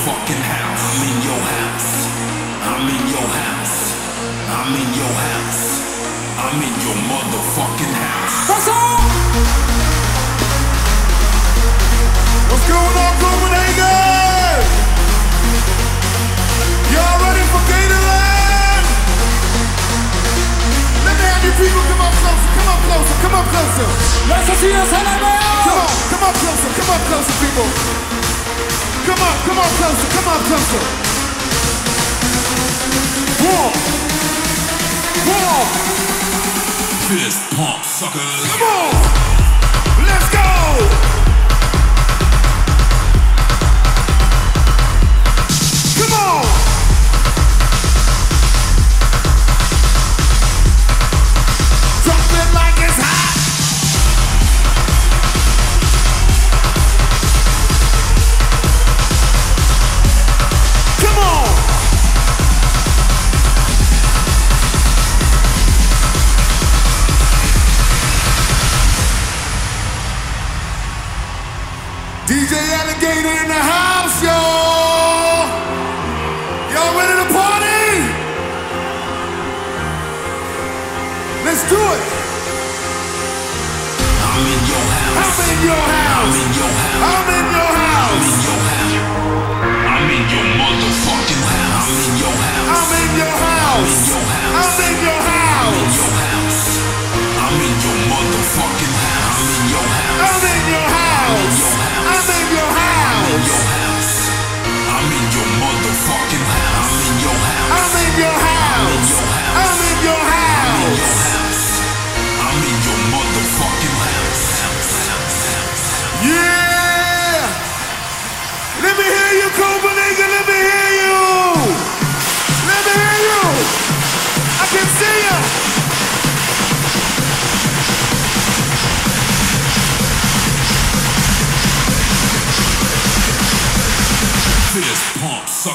motherfucking house. I'm in your house. I'm in your house. I'm in your house. I'm in your motherfucking house. What's up? What's going on, Copenhagen? Y'all ready for Gatorland? Let me have you people come up closer, come up closer, come up closer. Os sige os Come on, come up closer, come up closer, people. Come on, come on, closer, come on, closer. One. One. Fist pump, suckers. Come on. Let's go. DJ Aligator in the house, y'all. Y'all ready to party? Let's do it. I'm in your house. I'm in your house. in your house. I'm in your I'm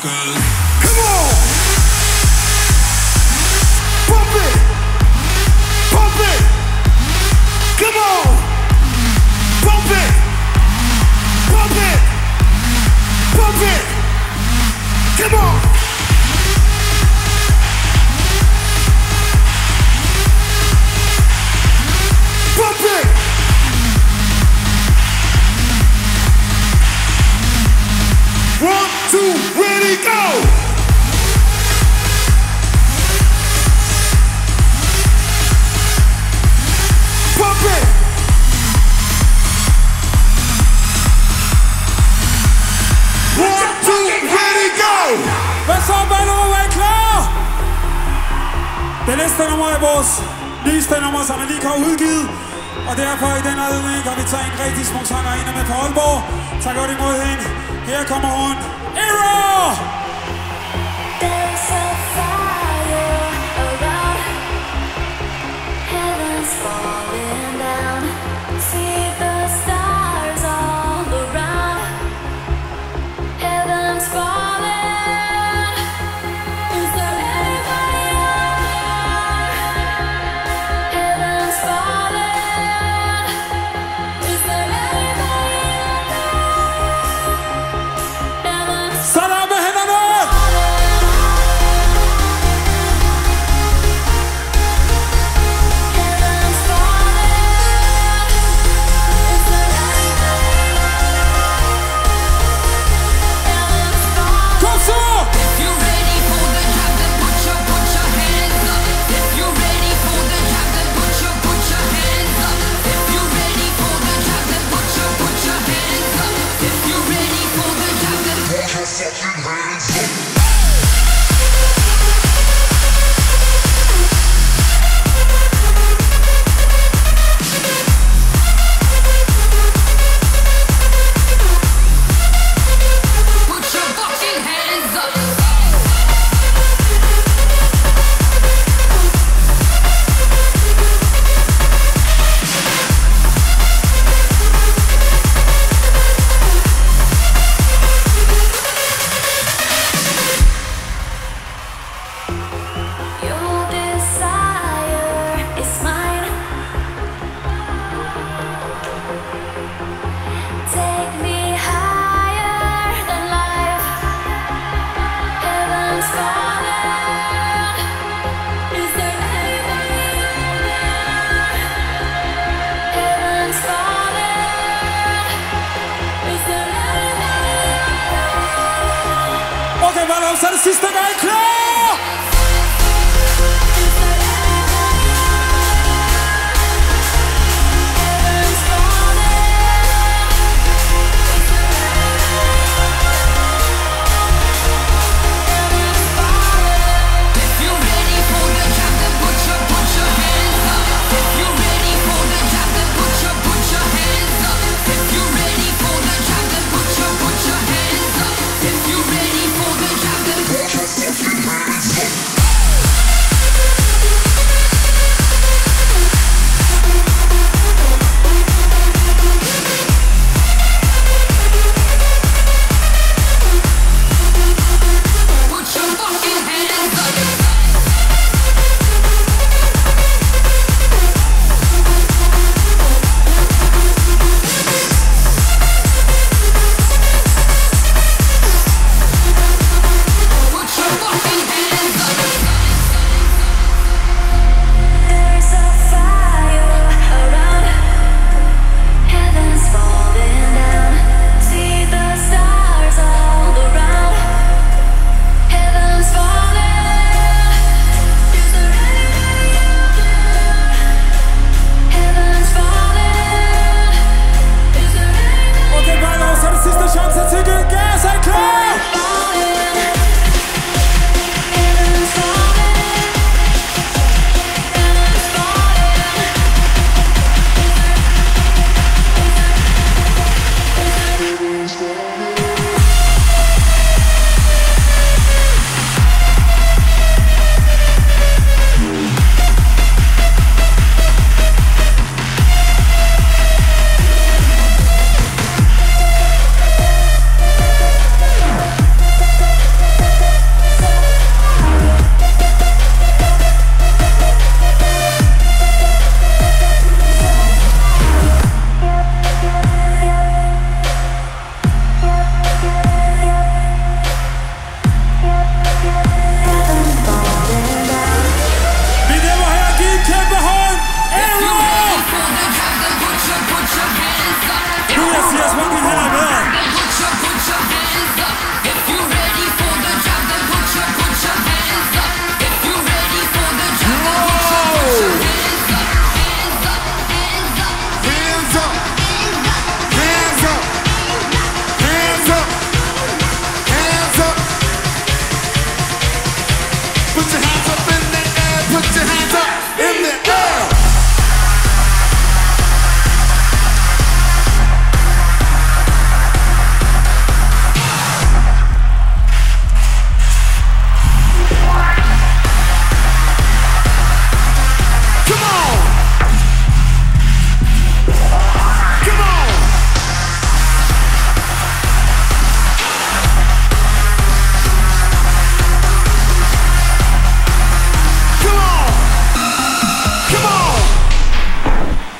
pump, One, two, ready, go! It! Go! Hvad så, Ballo? Er I klar? Det næste nummer er vores nyeste nummer, som vi lige har udgivet. Og derfor i den anledning har vi taget en rigtig smuk sanger ind med fra Aalborg. Tag godt imod hende. Her come on. Era!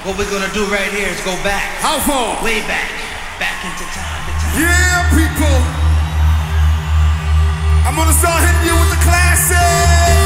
What we're gonna do right here is go back. How far? Way back. Back into time. time. Yeah, people. I'm gonna start hitting you with the classics.